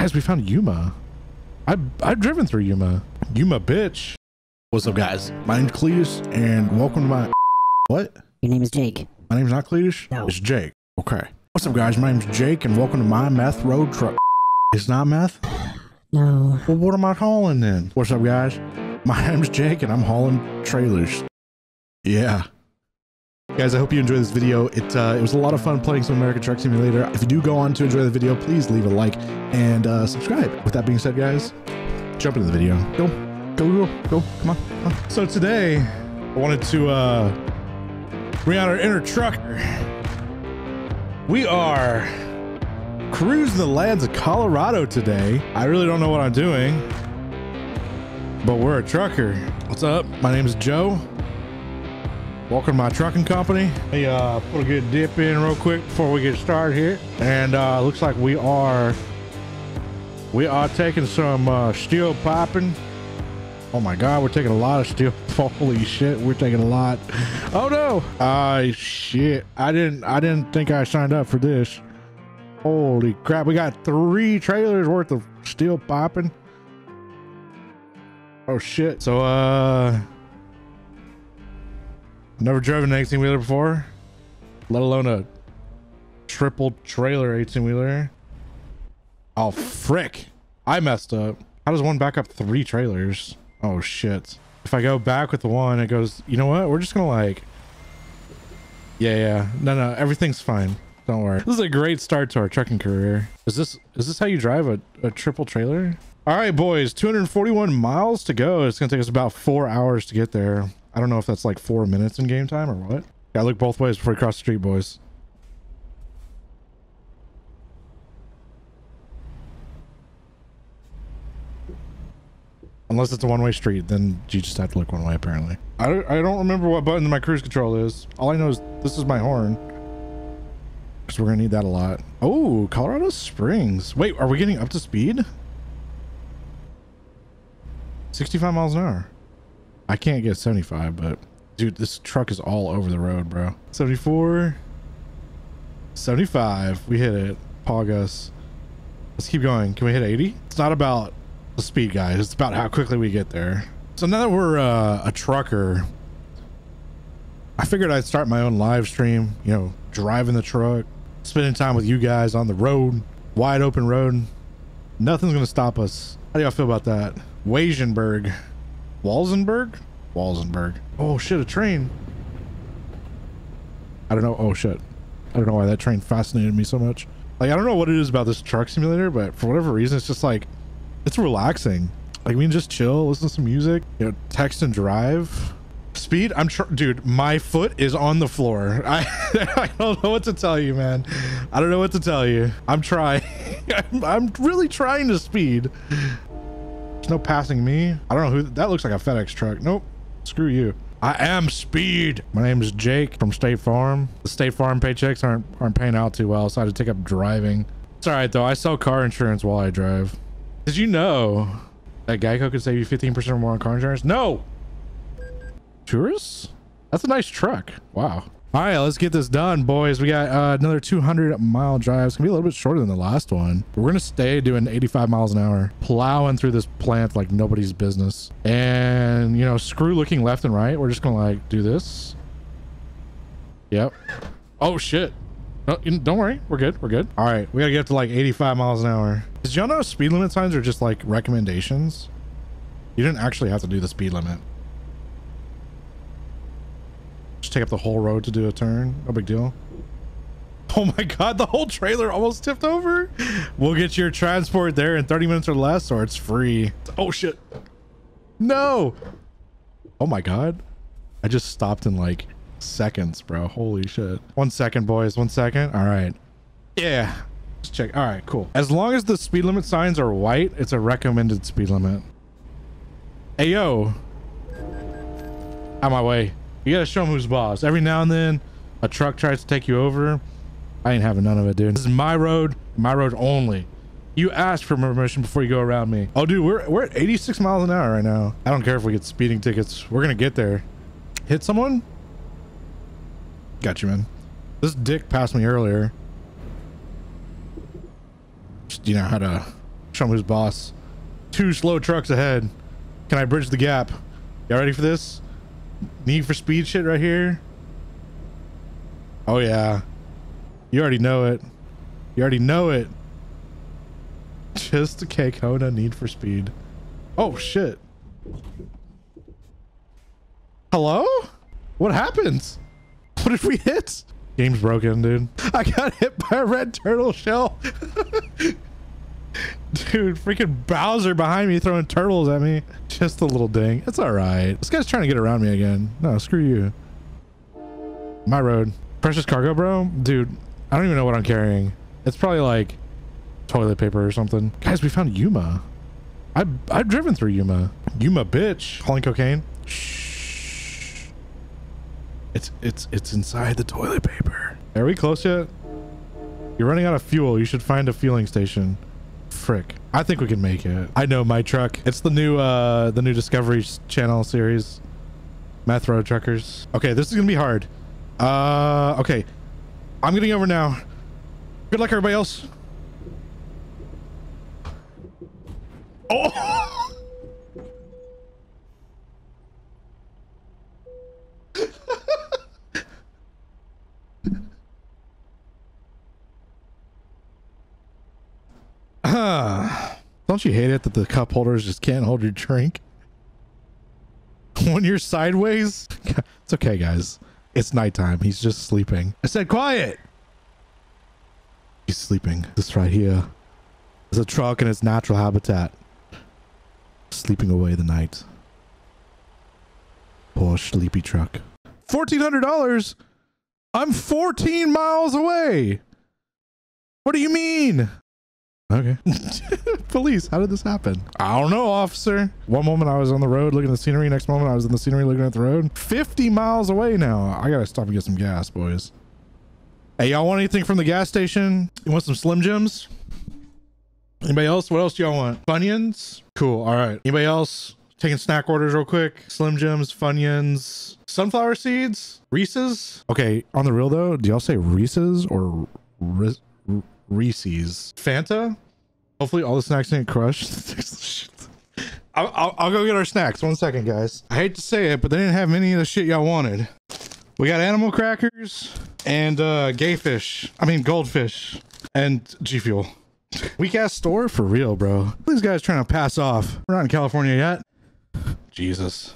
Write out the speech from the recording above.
Guys, we found Yuma. I, I've driven through Yuma. Yuma, bitch. What's up, guys? My name's Cletus, and welcome to my... What? Your name is Jake. My name's not Cletus? No. It's Jake. Okay. What's up, guys? My name's Jake, and welcome to my meth road truck. It's not meth? No. Well, what am I hauling then? What's up, guys? My name's Jake, and I'm hauling trailers. Yeah. Guys, I hope you enjoyed this video. It uh, it was a lot of fun playing some American Truck Simulator. If you do go on to enjoy the video, please leave a like and uh, subscribe. With that being said, guys, jump into the video. Go, go, go, go. Come on, come on. So today, I wanted to uh, bring out our inner trucker. We are cruising the lands of Colorado today. I really don't know what I'm doing, but we're a trucker. What's up? My name is Joe. Welcome to my trucking company. Hey, uh, put a good dip in real quick before we get started here. And uh, looks like we are we are taking some uh, steel piping. Oh my God, we're taking a lot of steel. Holy shit, we're taking a lot. Oh no! Ah, shit. I didn't I didn't think I signed up for this. Holy crap, we got three trailers worth of steel piping. Oh shit. So uh never driven an 18 wheeler before, let alone a triple trailer 18 wheeler. Oh frick. I messed up. How does one back up three trailers? Oh shit. If I go back with the one, it goes, you know what? We're just gonna like Yeah, yeah. No, no, everything's fine. Don't worry. This is a great start to our trucking career. Is this is this how you drive a, a triple trailer? All right, boys, 241 miles to go. It's gonna take us about four hours to get there. I don't know if that's like four minutes in game time or what. Gotta look both ways before you cross the street, boys. Unless it's a one-way street, then you just have to look one way, apparently. I don't, I don't remember what button my cruise control is. All I know is this is my horn. Because we're going to need that a lot. Oh, Colorado Springs. Wait, are we getting up to speed? 65 miles an hour. I can't get 75, but... Dude, this truck is all over the road, bro. 74. 75. We hit it. Poggers. Let's keep going. Can we hit 80? It's not about the speed, guys. It's about how quickly we get there. So now that we're uh, a trucker, I figured I'd start my own live stream, you know, driving the truck, spending time with you guys on the road, wide open road. Nothing's going to stop us. How do y'all feel about that? Wagenberg. Walsenberg? Walsenburg. Oh shit, a train. I don't know. Oh shit. I don't know why that train fascinated me so much. Like, I don't know what it is about this truck simulator, but for whatever reason, it's just like, it's relaxing. Like, we can just chill, listen to some music, you know, text and drive. Speed, I'm tr- dude, my foot is on the floor. I, I don't know what to tell you, man. I don't know what to tell you. I'm trying. I'm, I'm really trying to speed. No passing me. I don't know who that looks like a FedEx truck. Nope. Screw you. I am speed. My name is Jake from State Farm. The State Farm paychecks aren't aren't paying out too well, so I had to take up driving. It's all right though. I sell car insurance while I drive. Did you know that Geico could save you 15% or more on car insurance? No. Tourists? That's a nice truck. Wow. All right, let's get this done, boys. We got uh, another 200 mile drive. It's gonna be a little bit shorter than the last one. But We're gonna stay doing 85 miles an hour, plowing through this plant like nobody's business. And you know, screw looking left and right. We're just gonna like do this. Yep. Oh shit. No, don't worry. We're good. We're good. All right, we gotta get to like 85 miles an hour. Did y'all know speed limit signs are just like recommendations? You didn't actually have to do the speed limit. Just take up the whole road to do a turn. No big deal. Oh my god, the whole trailer almost tipped over. We'll get your transport there in 30 minutes or less, or it's free. Oh shit. No. Oh my god. I just stopped in like seconds, bro. Holy shit. One second, boys. One second. All right. Yeah. Let's check. All right, cool. As long as the speed limit signs are white, it's a recommended speed limit. Hey, yo. Out my way. You gotta show them who's boss. Every now and then, a truck tries to take you over. I ain't having none of it, dude. This is my road, my road only. You asked for permission before you go around me. Oh, dude, we're we're at 86 miles an hour right now. I don't care if we get speeding tickets. We're gonna get there. Hit someone? Got you, man. This dick passed me earlier. Just, you know how to show him who's boss. Two slow trucks ahead. Can I bridge the gap? Y'all ready for this? Need for speed shit right here. Oh yeah. You already know it. You already know it. Just a Kona need for speed. Oh shit. Hello? What happens? What did we hit? Game's broken, dude. I got hit by a red turtle shell. Dude, freaking Bowser behind me throwing turtles at me. Just a little ding. It's all right. This guy's trying to get around me again. No, screw you. My road. Precious cargo, bro? Dude, I don't even know what I'm carrying. It's probably like toilet paper or something. Guys, we found Yuma. I, I've driven through Yuma. Yuma, bitch. Hauling cocaine. Shh. It's, it's, it's inside the toilet paper. Are we close yet? You're running out of fuel. You should find a fueling station. Frick. I think we can make it. I know my truck. It's the new uh the new Discovery Channel series. Meth Road Truckers. Okay, this is gonna be hard. Uh okay. I'm getting over now. Good luck everybody else. Oh Don't you hate it that the cup holders just can't hold your drink? when you're sideways? It's okay, guys. It's nighttime. He's just sleeping. I said quiet. He's sleeping. This right here is a truck in its natural habitat. Sleeping away the night. Poor sleepy truck. $1,400? I'm 14 miles away. What do you mean? Okay. Police, how did this happen? I don't know, officer. One moment I was on the road looking at the scenery. Next moment I was in the scenery looking at the road. 50 miles away now. I gotta stop and get some gas, boys. Hey, y'all want anything from the gas station? You want some Slim Jims? Anybody else? What else do y'all want? Funyuns? Cool. All right. Anybody else? Taking snack orders real quick. Slim Jims, Funyuns, sunflower seeds, Reese's. Okay, on the real though, do y'all say Reese's or Reese's? Reese's. Fanta? Hopefully all the snacks ain't crushed. I'll, I'll, I'll, go get our snacks. One second, guys. I hate to say it, but they didn't have any of the shit y'all wanted. We got animal crackers and uh, gay fish. I mean, goldfish and G Fuel. Weak ass store for real, bro. These guys trying to pass off. We're not in California yet. Jesus.